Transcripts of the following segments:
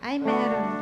Ay, meron.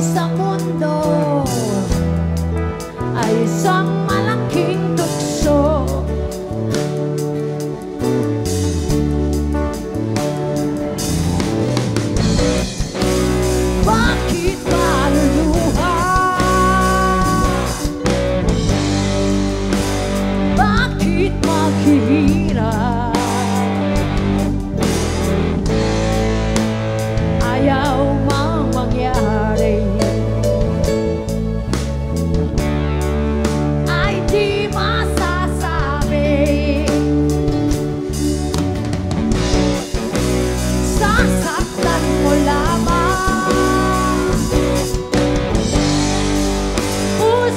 sa mundo. Ay isang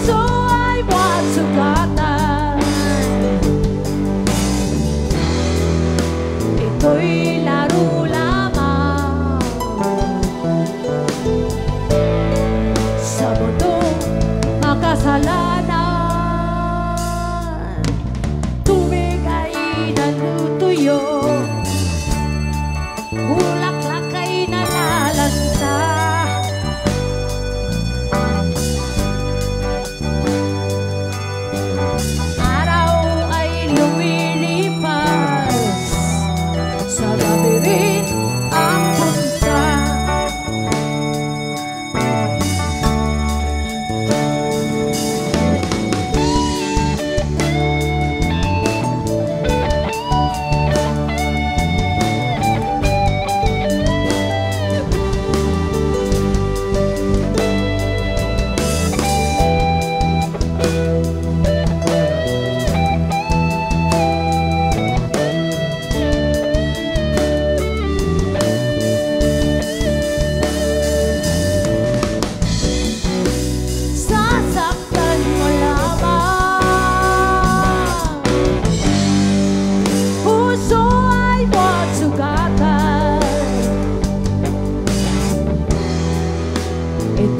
so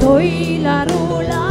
Estoy la rula.